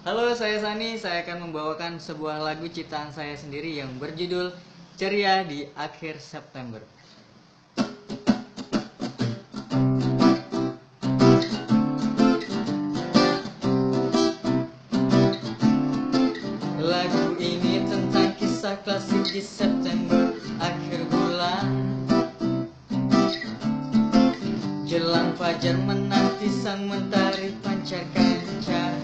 Halo, saya Sani. Saya akan membawakan sebuah lagu ciptaan saya sendiri yang berjudul Ceria di Akhir September. Lagu ini tentang kisah klasik di September akhir bulan Jelang fajar menanti sang mentari pancarkan cahaya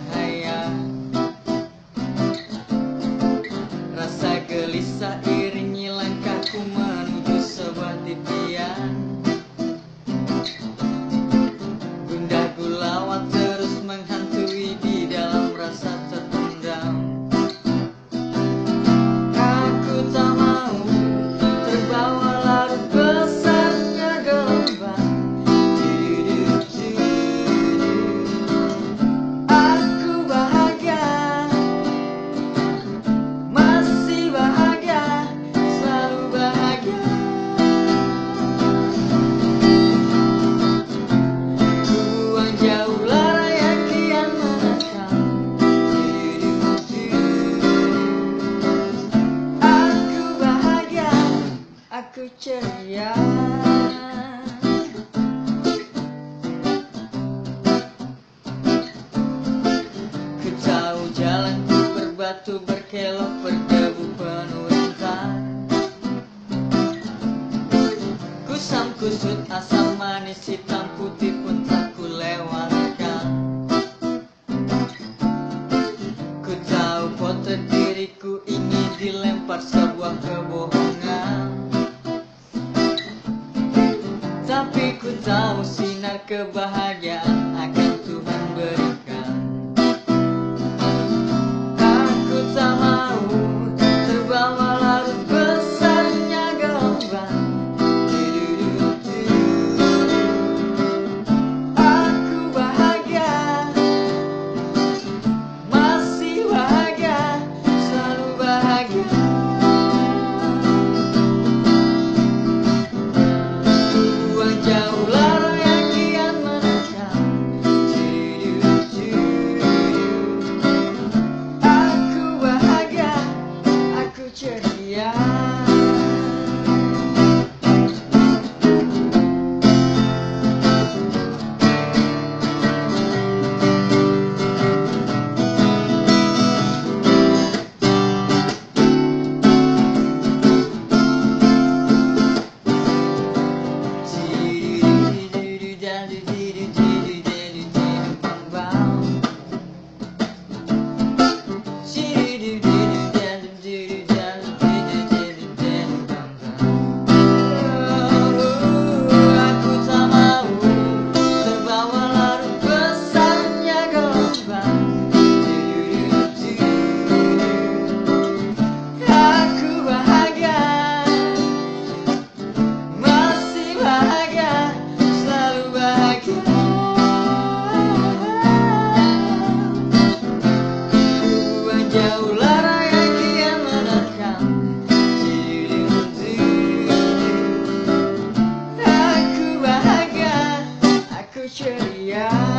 ceria Ku tahu jalanku berbatu berkelok berdebu penuh rintangan Kusam kusut asam manis hitam putih pun tak ku lewatkan Ku potret diriku ini dilempar sebuah kebohongan Tapi ku tahu sinar kebahagiaan akan Shariah.